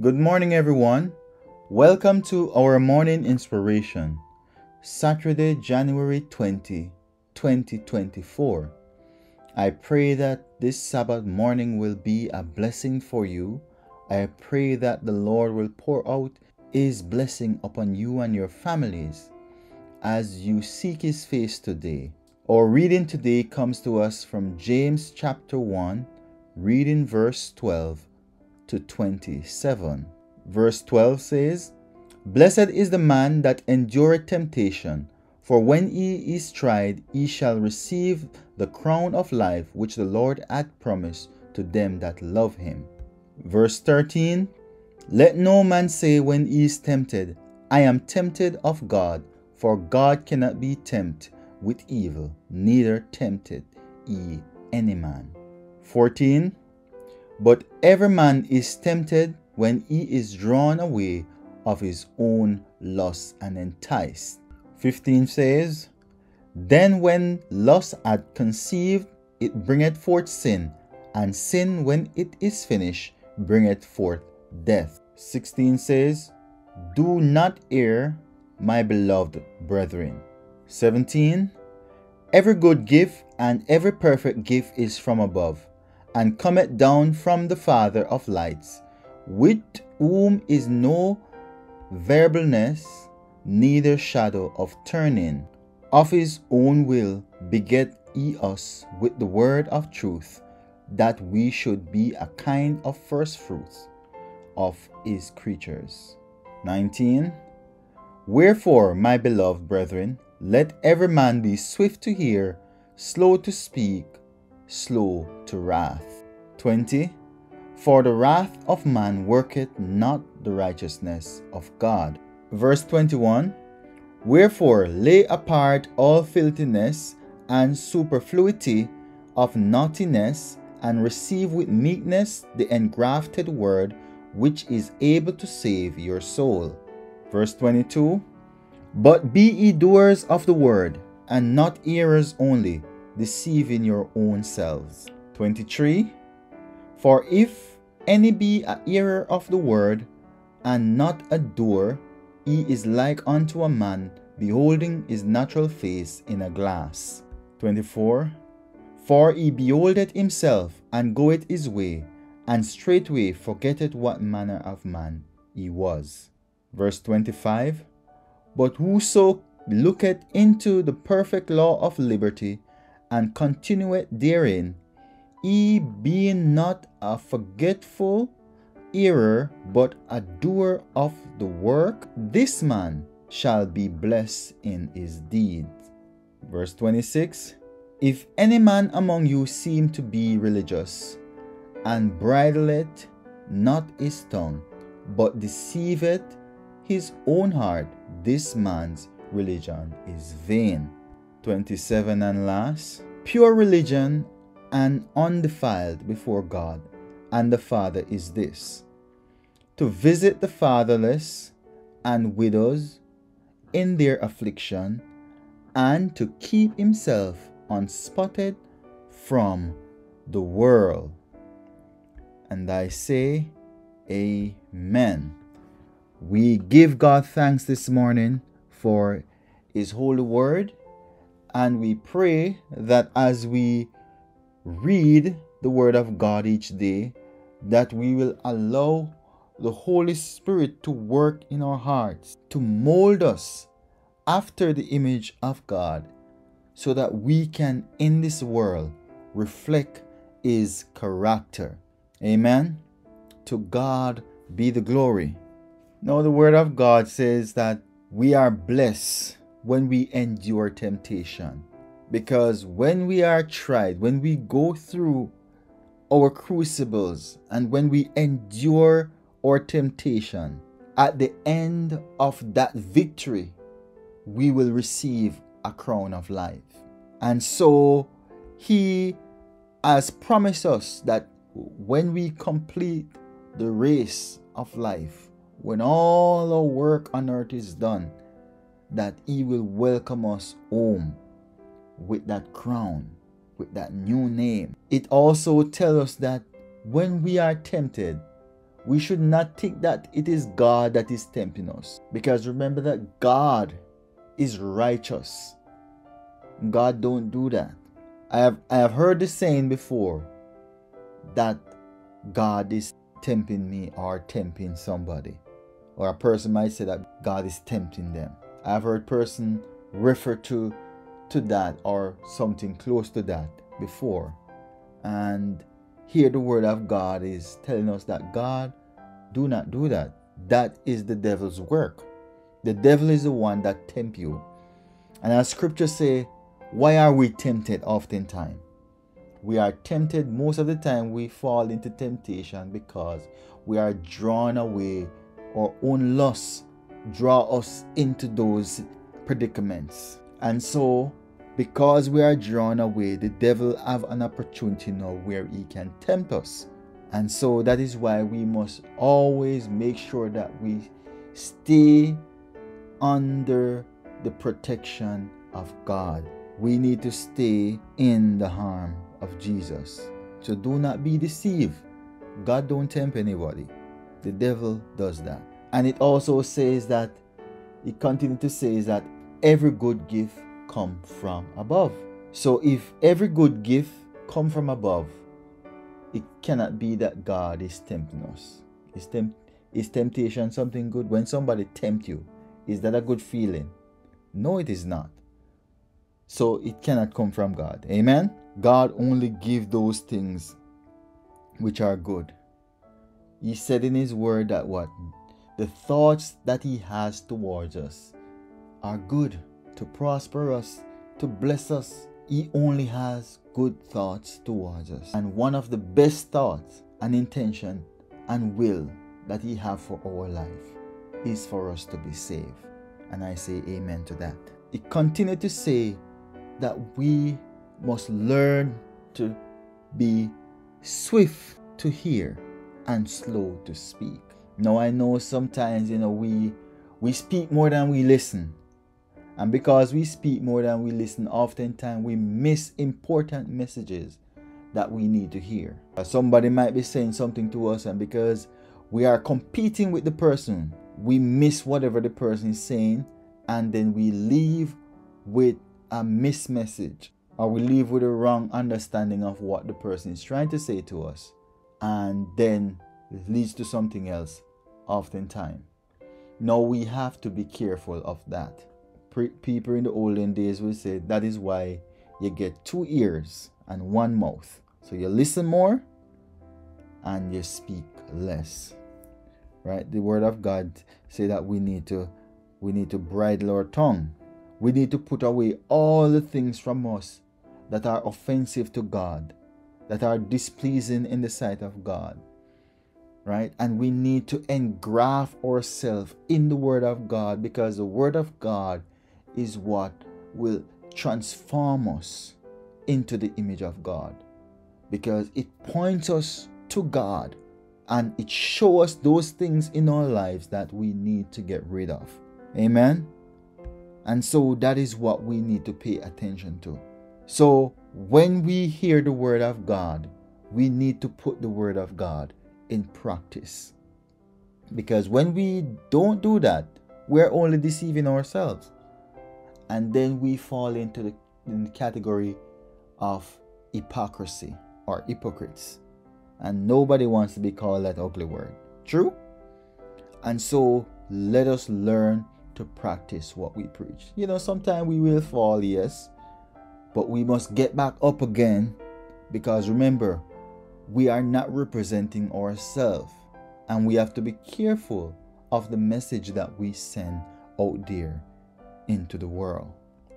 Good morning, everyone. Welcome to our morning inspiration, Saturday, January 20, 2024. I pray that this Sabbath morning will be a blessing for you. I pray that the Lord will pour out His blessing upon you and your families as you seek His face today. Our reading today comes to us from James chapter 1, reading verse 12 to 27. Verse 12 says, Blessed is the man that endureth temptation, for when he is tried, he shall receive the crown of life which the Lord hath promised to them that love him. Verse 13 Let no man say when he is tempted, I am tempted of God, for God cannot be tempted with evil, neither tempted he any man. 14 but every man is tempted when he is drawn away of his own lust and enticed. 15 says, Then when lust had conceived, it bringeth forth sin, and sin, when it is finished, bringeth forth death. 16 says, Do not err, my beloved brethren. 17 Every good gift and every perfect gift is from above and cometh down from the Father of lights, with whom is no variableness, neither shadow of turning. Of his own will beget he us with the word of truth, that we should be a kind of first fruits of his creatures. 19. Wherefore, my beloved brethren, let every man be swift to hear, slow to speak, slow to wrath. 20. For the wrath of man worketh not the righteousness of God. Verse 21. Wherefore lay apart all filthiness and superfluity of naughtiness, and receive with meekness the engrafted word, which is able to save your soul. Verse 22. But be ye doers of the word, and not hearers only, deceiving your own selves. 23. For if any be a hearer of the word, and not a doer, he is like unto a man beholding his natural face in a glass. 24. For he beholdeth himself, and goeth his way, and straightway forgetteth what manner of man he was. Verse 25. But whoso looketh into the perfect law of liberty, and continueth therein, he being not a forgetful hearer, but a doer of the work, this man shall be blessed in his deed. Verse 26 If any man among you seem to be religious, and bridleth not his tongue, but deceiveth his own heart, this man's religion is vain. 27 and last, pure religion and undefiled before God and the Father is this to visit the fatherless and widows in their affliction and to keep himself unspotted from the world. And I say, Amen. We give God thanks this morning for His holy word and we pray that as we read the Word of God each day, that we will allow the Holy Spirit to work in our hearts, to mold us after the image of God, so that we can in this world reflect His character. Amen. To God be the glory. Now, the Word of God says that we are blessed when we endure temptation. Because when we are tried, when we go through our crucibles, and when we endure our temptation, at the end of that victory, we will receive a crown of life. And so, He has promised us that when we complete the race of life, when all our work on earth is done, that He will welcome us home with that crown, with that new name. It also tells us that when we are tempted, we should not think that it is God that is tempting us. Because remember that God is righteous. God don't do that. I have I have heard the saying before that God is tempting me or tempting somebody. Or a person might say that God is tempting them. I've heard person refer to to that or something close to that before. And here the word of God is telling us that God do not do that. That is the devil's work. The devil is the one that tempt you. And as scripture say, why are we tempted oftentimes? We are tempted most of the time we fall into temptation because we are drawn away our own lusts draw us into those predicaments. And so because we are drawn away, the devil have an opportunity now where he can tempt us. And so that is why we must always make sure that we stay under the protection of God. We need to stay in the harm of Jesus. So do not be deceived. God don't tempt anybody. The devil does that. And it also says that it continues to say that every good gift come from above. So if every good gift come from above, it cannot be that God is tempting us. Is, is temptation something good? When somebody tempt you, is that a good feeling? No, it is not. So it cannot come from God. Amen. God only give those things which are good. He said in his word that what? The thoughts that he has towards us are good to prosper us, to bless us. He only has good thoughts towards us. And one of the best thoughts and intention and will that he have for our life is for us to be saved. And I say amen to that. He continued to say that we must learn to be swift to hear and slow to speak. Now I know sometimes you know we we speak more than we listen. And because we speak more than we listen, oftentimes we miss important messages that we need to hear. Uh, somebody might be saying something to us, and because we are competing with the person, we miss whatever the person is saying, and then we leave with a missed message, or we leave with a wrong understanding of what the person is trying to say to us, and then it leads to something else, oftentimes. Now we have to be careful of that people in the olden days would say that is why you get two ears and one mouth. So you listen more and you speak less. Right? The word of God say that we need to we need to bridle our tongue. We need to put away all the things from us that are offensive to God, that are displeasing in the sight of God. Right? And we need to engraft ourselves in the Word of God because the Word of God is what will transform us into the image of God because it points us to God and it shows us those things in our lives that we need to get rid of. Amen. And so that is what we need to pay attention to. So when we hear the word of God, we need to put the word of God in practice. Because when we don't do that, we're only deceiving ourselves and then we fall into the, in the category of hypocrisy or hypocrites. And nobody wants to be called that ugly word. True? And so let us learn to practice what we preach. You know, sometimes we will fall, yes, but we must get back up again because remember, we are not representing ourselves and we have to be careful of the message that we send out there into the world.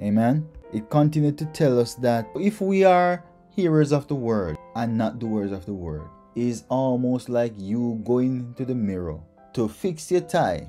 Amen. It continued to tell us that if we are hearers of the word and not doers of the word, is almost like you going to the mirror to fix your tie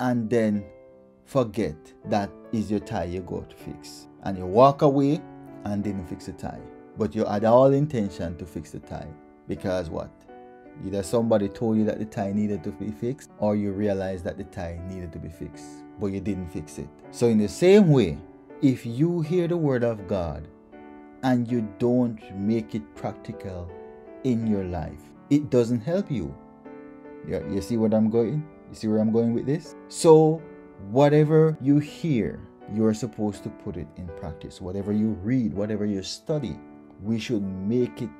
and then forget that is your tie you go to fix. And you walk away and didn't fix the tie. But you had all intention to fix the tie. Because what? Either somebody told you that the tie needed to be fixed, or you realized that the tie needed to be fixed, but you didn't fix it. So, in the same way, if you hear the word of God and you don't make it practical in your life, it doesn't help you You, you see what I'm going? You see where I'm going with this? So, whatever you hear, you're supposed to put it in practice. Whatever you read, whatever you study, we should make it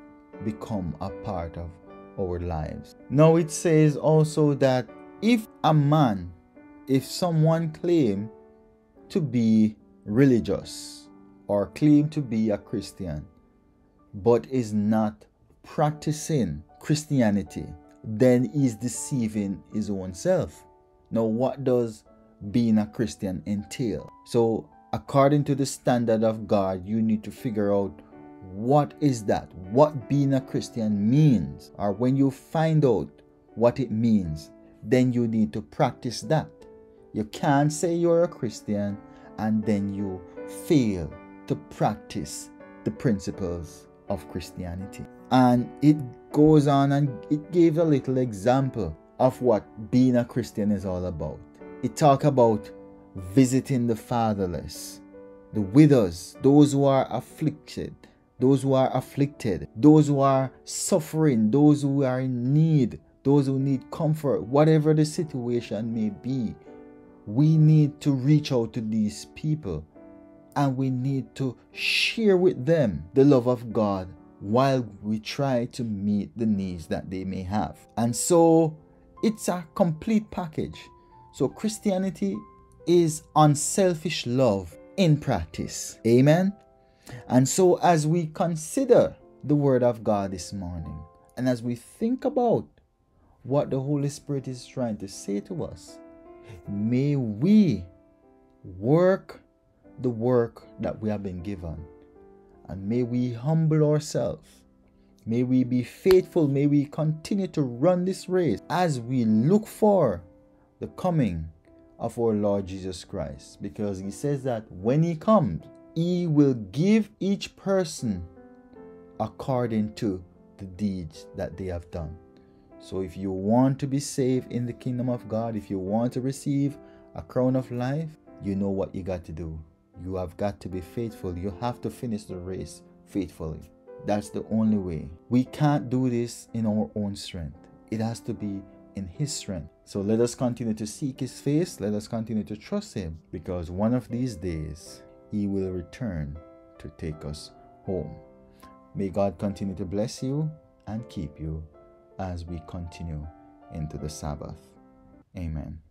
become a part of our lives. Now, it says also that if a man, if someone claim to be religious or claim to be a Christian, but is not practicing Christianity, then he's deceiving his own self. Now, what does being a Christian entail? So, according to the standard of God, you need to figure out what is that? What being a Christian means. Or when you find out what it means, then you need to practice that. You can't say you're a Christian and then you fail to practice the principles of Christianity. And it goes on and it gave a little example of what being a Christian is all about. It talk about visiting the fatherless, the widows, those who are afflicted, those who are afflicted, those who are suffering, those who are in need, those who need comfort, whatever the situation may be. We need to reach out to these people and we need to share with them the love of God while we try to meet the needs that they may have. And so it's a complete package. So Christianity is unselfish love in practice. Amen. And so, as we consider the Word of God this morning, and as we think about what the Holy Spirit is trying to say to us, may we work the work that we have been given. And may we humble ourselves. May we be faithful. May we continue to run this race as we look for the coming of our Lord Jesus Christ. Because He says that when He comes, he will give each person according to the deeds that they have done. So, if you want to be saved in the kingdom of God, if you want to receive a crown of life, you know what you got to do. You have got to be faithful. You have to finish the race faithfully. That's the only way. We can't do this in our own strength, it has to be in His strength. So, let us continue to seek His face. Let us continue to trust Him because one of these days, he will return to take us home. May God continue to bless you and keep you as we continue into the Sabbath. Amen.